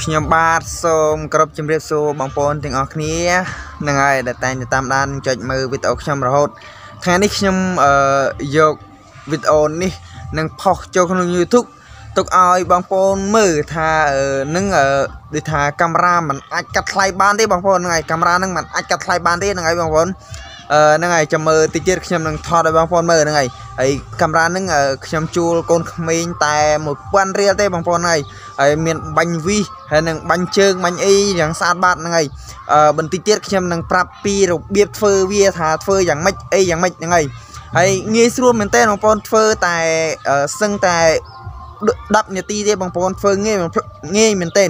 ខ្ញុំបាទសូមគោរពជម្រាបសួរបងប្អូនទាំងអស់គ្នាហ្នឹងហើយដែលតែងតែតាមដានចុចមើលវីដេអូខ្ញុំរហូតថ្ងៃនេះខ្ញុំអឺយកវីដេអូនេះនឹងផុសចូលក្នុង YouTube ទុកឲ្យបងប្អូនមើលថានឹងដូចថាកាមេរ៉ាมันអាចកាត់ថ្លៃបានទេបងប្អូនហ្នឹងហើយកាមេរ៉ាហ្នឹងมันអាចកាត់ថ្លៃបានទេហ្នឹងហើយបងប្អូនអឺហ្នឹងហើយចាំមើលតិចទៀតខ្ញុំនឹងថតឲ្យបងប្អូនមើលហ្នឹងហើយ ហើយកាមេរ៉ាហ្នឹងខ្ញុំជួលកូនក្មេងតែ1000រៀលទេបងប្អូនហើយហើយមានបាញ់វីហើយនឹងបាញ់ជើងបាញ់អីយ៉ាងស្អាតបាតហ្នឹងហើយអឺបន្តិចទៀតខ្ញុំនឹងប្រាប់ពីរបៀបធ្វើវាថាធ្វើយ៉ាងម៉េចអីយ៉ាងម៉េចហ្នឹងហើយហើយងាយស្រួលមែនតើបងប្អូនធ្វើតែសឹងតែ10នាទីទេបងប្អូនធ្វើងាយងាយមែនតើ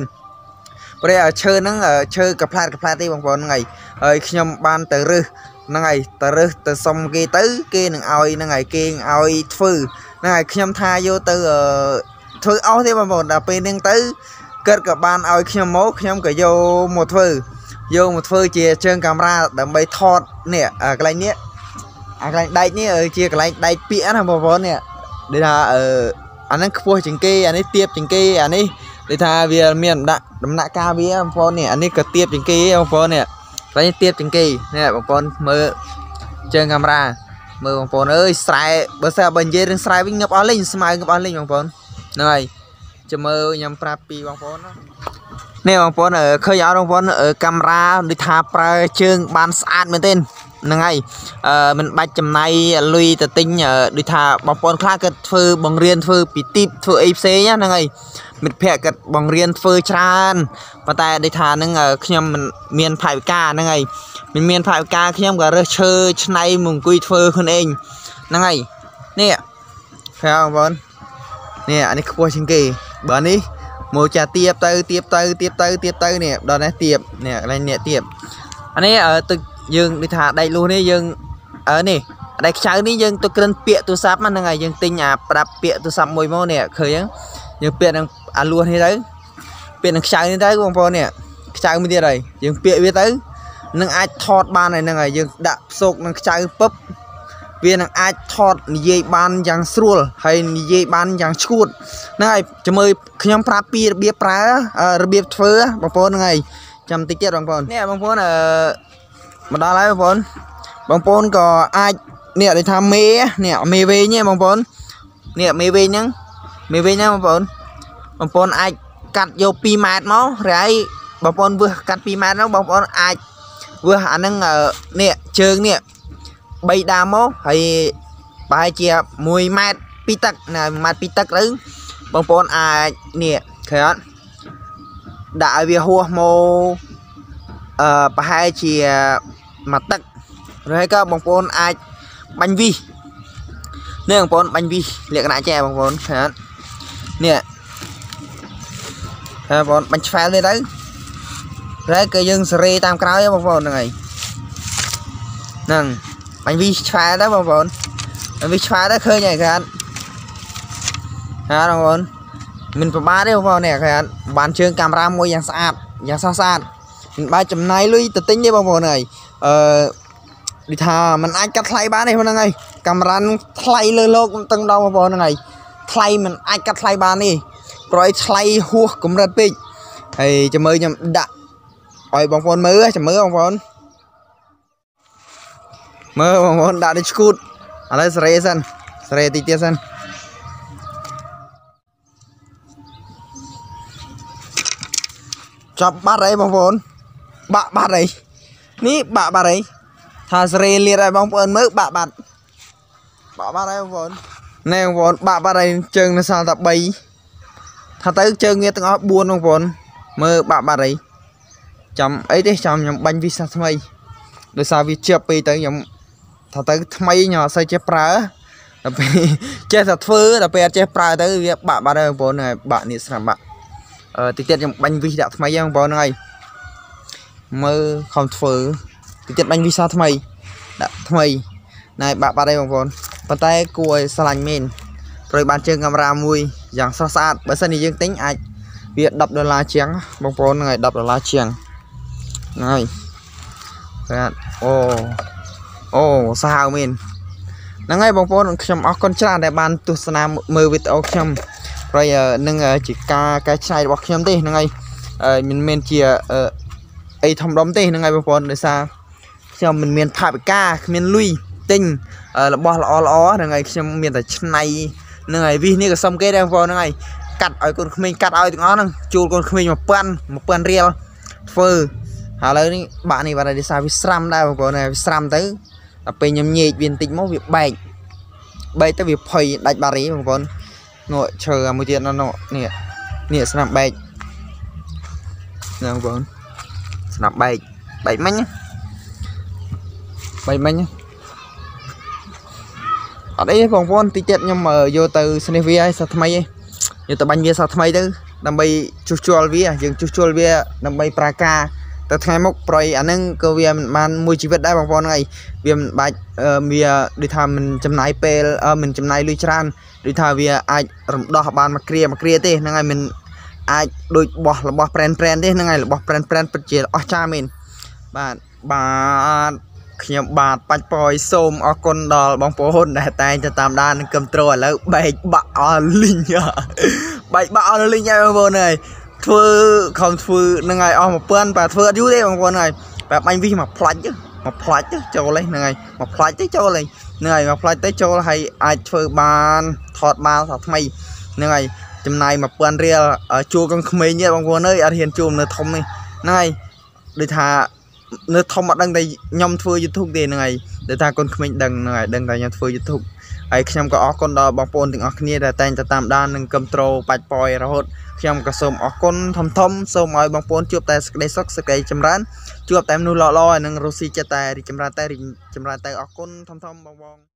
ព្រោះឈើហ្នឹងឈើកផ្លាតកផ្លាតទេបងប្អូនហ្នឹងហើយហើយខ្ញុំបានទៅរឹស ហ្នឹងហើយទៅរើសទៅសុំគេទៅ គេនឹងឲ្យហ្នឹងហើយគេឲ្យធ្វើហ្នឹងហើយខ្ញុំថាយកទៅធ្វើអស់ទេបងប្អូនដល់ពេលហ្នឹងទៅកើតក៏បានឲ្យខ្ញុំមកខ្ញុំក៏យកមកធ្វើយកមកធ្វើជាជើងកាមេរ៉ាដើម្បីថតនេះកន្លែងនេះអាកន្លែងដែកនេះជាកន្លែងដែកពាកណាបងប្អូននេះដូចថាអឺអាហ្នឹងខ្ពស់ជាងគេអានេះទៀបជាងគេអានេះដូចថាវាមានដាក់ដំណាក់កាលវាបងប្អូននេះអានេះក៏ទៀបជាងគេបងប្អូននេះ តែទៀតជាងគេនេះបងប្អូនមើលជើងកាមេរ៉ាមើលបងប្អូនអើយស្រែបើសិនបើនិយាយរឿងស្រែវិញងឹបអស់លេងស្មៅងឹបអស់លេងបងប្អូនហ្នឹងហើយចាំមើលខ្ញុំប្រាប់ពីបងប្អូននេះបងប្អូនឃើញអត់បងប្អូនកាមេរ៉ាដូចថាប្រើជើងបានស្អាតមែនទេ ហ្នឹងហើយអឺមិនបាច់ចំណាយលុយទៅទិញដូចថាបងប្អូនខ្លះគាត់ធ្វើបង្រៀនធ្វើពីទីបធ្វើអីផ្សេងហ្នឹងហើយមិត្តភ័ក្តិគាត់បង្រៀនធ្វើច្រើនប៉ុន្តែដូចថាហ្នឹងខ្ញុំមិនមានផាវិការហ្នឹងហើយមិនមានផាវិការខ្ញុំក៏រើសឈើឆ្នៃមកអង្គុយធ្វើខ្លួនឯងហ្នឹងហើយនេះឃើញបងប្អូននេះអានេះខ្ពស់ជាងគេបើនេះមកចាទៀបទៅទៀបទៅទៀបទៅទៀបទៅនេះដល់នេះទៀបនេះកន្លែងនេះទៀបអានេះទឹក យើងដូចថាដៃលួសនេះយើងអឺនេះដៃខ្ចៅនេះយើងទៅក្រិនពាកទូរស័ព្ទហ្នឹងហើយយើងទិញអាប្រាប់ពាកទូរស័ព្ទមួយមកនេះឃើញយើងពាកនឹងអាលួសនេះទៅពាកនឹងខ្ចៅនេះទៅបងប្អូននេះខ្ចៅមួយទៀតហើយយើងពាកវាទៅនឹងអាចថតបានហើយហ្នឹងហើយយើងដាក់ផ្សុកនឹងខ្ចៅពឹបវានឹងអាចថតនិយាយបានយ៉ាងស្រួលហើយនិយាយបានយ៉ាងឈួតហ្នឹងហើយចាំមើលខ្ញុំប្រាប់ពីរបៀបប្រើរបៀបធ្វើបងប្អូនហ្នឹងហើយចាំតិចទៀតបងប្អូននេះបងប្អូនអឺ មកដល់ហើយបងប្អូនបងប្អូនក៏អាចនេះដូចថាមេនេះមេវែងទេបងប្អូននេះមេវែងហ្នឹងមេវែងហ្នឹងបងប្អូនបងប្អូនអាចកាត់យក2ម៉ែត្រមកហើយបងប្អូនវឹសកាត់2ម៉ែត្រហ្នឹងបងប្អូនអាចវឹសអាហ្នឹងនេះជើងនេះ3ដាមមកហើយប្រហែលជា1ម៉ែត្រពីទឹកណា1ម៉ែត្រពីទឹកទៅបងប្អូនអាចនេះឃើញអត់ដាក់ឲ្យវាហួសមកអឺប្រហែលជា មកទឹកហើយក៏បងប្អូនអាចបាញ់វីនេះបងប្អូនបាញ់វីលក្ខណៈចេះបងប្អូនឃើញអត់នេះហើយបងប្អូនបាញ់ឆ្វែលនេះទៅហើយគឺយើងសេរីតាមក្រោយបងប្អូនហ្នឹងហើយហ្នឹងបាញ់វីឆ្វែលទៅបងប្អូនបាញ់វីឆ្វែលទៅឃើញហើយឃើញអត់ហើយបងប្អូនមិនប្របាទេបងប្អូននេះឃើញអត់បានជើងកាមេរ៉ាមួយយ៉ាងស្អាតយ៉ាងស្រស់ស្អាតមិនបើចំណាយលុយទៅទិញទេបងប្អូនហើយ អឺដូចថាมันអាចកាត់ថ្លៃបានទេហ្នឹងហើយកាមេរ៉ាថ្លៃលើលោកទាំងដងបងប្អូនហ្នឹងហើយថ្លៃมันអាចកាត់ថ្លៃបានទេប្រយថ្លៃហួសកម្រិតពេកហើយចាំមើលខ្ញុំដាក់ឲ្យបងប្អូនមើលចាំមើលបងប្អូនមើលបងប្អូនដាក់ដូចឈូតឥឡូវសេរីសិនសេរីតិចទៀតសិនចាប់បាត់អីបងប្អូនបាក់បាត់អី នេះបាក់បាត់អីថាសេរីលៀតឲ្យបងប្អូនមើលបាក់បាត់បាក់បាត់ហើយបងប្អូនណែបងប្អូនបាក់បាត់ហើយជើងនៅសល់តែ3ថាទៅជើងវាទាំងអស់4បងប្អូនមើលបាក់បាត់អីចាំអីទេចាំខ្ញុំបាញ់វិសាថ្មីដោយសារវាជាប់ពេកទៅខ្ញុំថាទៅថ្មីខ្ញុំអត់សូវចេះប្រើដល់ពេលចេះតែធ្វើដល់ពេលអត់ចេះប្រើទៅវាបាក់បាត់ហើយបងប្អូនហើយបាក់នេះស្រាប់បាក់អឺតិចទៀតខ្ញុំបាញ់វិសដាក់ថ្មីហ្នឹងបងប្អូនហ្នឹងហើយ មើលខំធ្វើតិចទៀតបាញ់វិសាថ្មីដាក់ថ្មីណែបាក់បាត់ហើយបងប្អូនប៉ុន្តែគួរឲ្យស្រឡាញ់មែនប្រយបានជើងកាមេរ៉ាមួយយ៉ាងស្រស់ស្អាតបើសិនជាយើងទិញអាចវា10ដុល្លារជាងបងប្អូនហ្នឹងហើយ10ដុល្លារជាងហ្នឹងហើយបាទអូអូសាហាវមែនហ្នឹងហើយបងប្អូនខ្ញុំអរគុណច្រើនដែលបានទស្សនាមើលវីដេអូខ្ញុំព្រោះនឹងជាការកែច្នៃរបស់ខ្ញុំទេហ្នឹងហើយអឺមិនមែនជា អឺអីធំដុំទេហ្នឹងហើយបងប្អូនដោយសារខ្ញុំមិនមានថវិកាគ្មានលុយទិញអឺរបស់ល្អល្អហ្នឹងហើយខ្ញុំមានតែឆ្នៃហ្នឹងហើយវិសនេះក៏សុំគេដែរបងប្អូនហ្នឹងហើយកាត់ឲ្យកូនក្មេងកាត់ឲ្យទាំងអស់ហ្នឹងជួលកូនក្មេង1000 1000រៀលធ្វើហើយឥឡូវនេះបាក់នេះបាទដោយសារវាស្រាំដែរបងប្អូនហើយវាស្រាំទៅដល់ពេលខ្ញុំញែកវាបន្តិចមកវាបែកបែកទៅវាផុយដាច់បារីបងប្អូននោះឈើមួយទៀតនោះនេះនេះស្នាប់បែកណាបងប្អូន ស្នាប់បែកបែកមិញបែកមិញអត់អីទេបងប្អូនតិចទៀតខ្ញុំយកទៅស្នេះវាឲ្យសាថ្មីឯងយកទៅបាញ់វាសាថ្មីទៅដើម្បីជួសជុលវាយើងជួសជុលវាដើម្បីប្រាការតែថ្ងៃមុខប្រយអាហ្នឹងក៏វាមិនបានមួយជីវិតដែរបងប្អូនហើយវាមិនបាច់វាដូចថាមិនចំណាយពេលមិនចំណាយលុយច្រើនដូចថាវាអាចរំដោះបានមួយគ្រាមួយគ្រាទេហ្នឹងហើយមិន អាចដូចបោះរបស់ brand brand ទេហ្នឹងហើយរបស់ brand brand ពិតជាអស្ចារ្យមែនបាទបាទខ្ញុំបាទបាច់ប៉យសូមអរគុណដល់បងប្អូនដែលតែងតែតាមដាននិងគ្រប់គ្រងឥឡូវបែកបាក់អស់លីងបែកបាក់អស់លីងហើយបងប្អូនហើយធ្វើខំធ្វើនឹងហើយអស់1000បាទធ្វើអត់យូរទេបងប្អូនហើយបែបបាញ់វិសមកផ្លាច់មកផ្លាច់ចូលហ្នឹងហើយមកផ្លាច់ទៅចូលហើយហ្នឹងហើយមកផ្លាច់ទៅចូលហើយអាចធ្វើបានថតបានថាថ្មីហ្នឹងហើយ ចំណាយ1000រៀលជួលកូនក្មេងទេបងប្អូនអើយអត់ហ៊ានជួលនៅធំនេះហ្នឹងហើយដូចថានៅធំអត់ដឹងតែខ្ញុំធ្វើ YouTube ទេហ្នឹងហើយដែលថាកូនក្មេងដឹងហ្នឹងហើយដឹងតែខ្ញុំធ្វើ YouTube ហើយខ្ញុំក៏អរគុណដល់បងប្អូនទាំងអស់គ្នាដែលតែងតែតាមដាននិងគ្រប់គ្រងបាច់ប៉យរហូតខ្ញុំក៏សូមអរគុណធំធំសូមឲ្យបងប្អូនជួបតែសេចក្តីសុខសេចក្តីចម្រើនជួបតែមនុស្សល្អៗហើយនឹងរស់ស៊ីចិត្តតែរីចម្រើនតែរីចម្រើនតែអរគុណធំធំបងបង